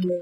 Yeah.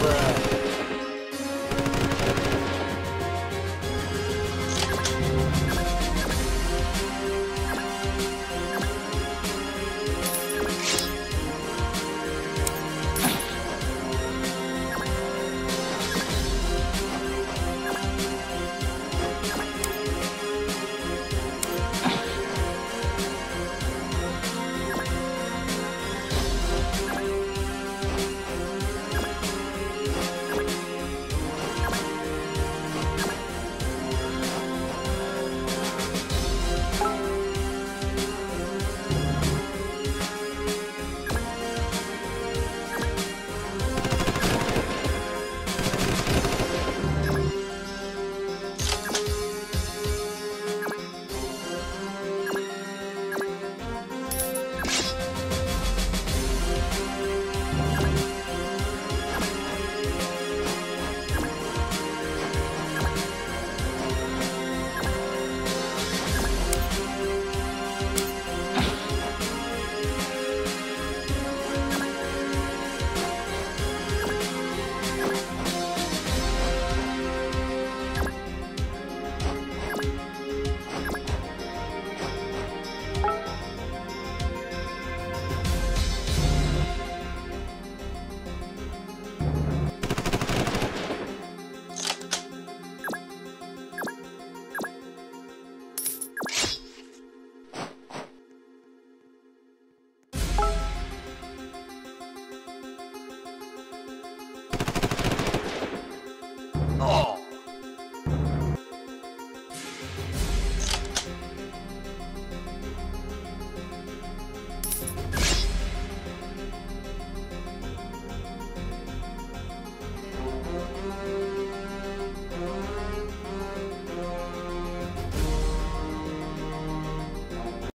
Bruh.